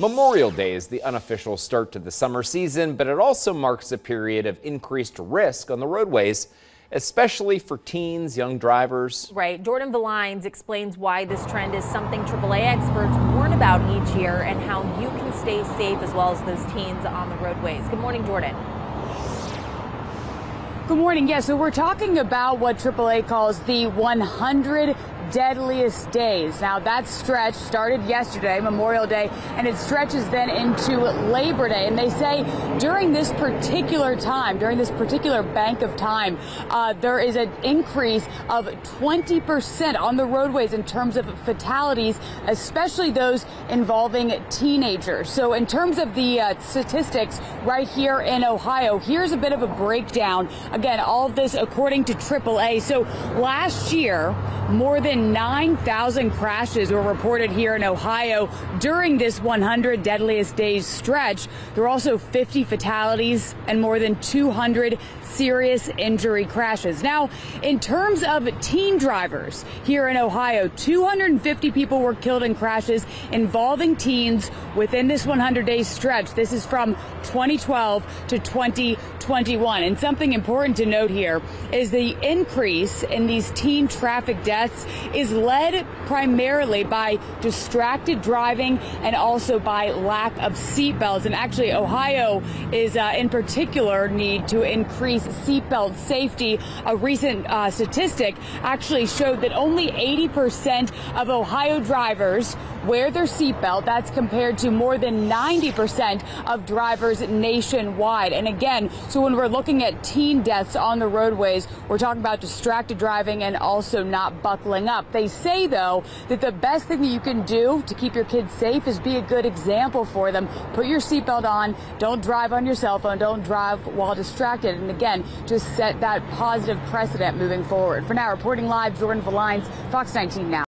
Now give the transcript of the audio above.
Memorial Day is the unofficial start to the summer season, but it also marks a period of increased risk on the roadways, especially for teens, young drivers. Right. Jordan Valines explains why this trend is something AAA experts warn about each year and how you can stay safe as well as those teens on the roadways. Good morning, Jordan. Good morning. Yeah, so we're talking about what AAA calls the 100 deadliest days. Now, that stretch started yesterday, Memorial Day, and it stretches then into Labor Day. And they say during this particular time, during this particular bank of time, uh, there is an increase of 20% on the roadways in terms of fatalities, especially those involving teenagers. So, in terms of the uh, statistics right here in Ohio, here's a bit of a breakdown Again, all of this according to AAA. So last year, more than 9,000 crashes were reported here in Ohio during this 100 deadliest days stretch. There were also 50 fatalities and more than 200 serious injury crashes. Now, in terms of teen drivers here in Ohio, 250 people were killed in crashes involving teens within this 100 day stretch. This is from 2012 to 2021. And something important to note here is the increase in these teen traffic deaths is led primarily by distracted driving and also by lack of seatbelts. And actually, Ohio is uh, in particular need to increase seatbelt safety. A recent uh, statistic actually showed that only 80% of Ohio drivers wear their seatbelt. That's compared to more than 90% of drivers nationwide. And again, so when we're looking at teen deaths on the roadways, we're talking about distracted driving and also not buckling up. They say, though, that the best thing that you can do to keep your kids safe is be a good example for them. Put your seatbelt on. Don't drive on your cell phone. Don't drive while distracted. And again, just set that positive precedent moving forward. For now, reporting live, Jordan Valines, Fox 19 Now.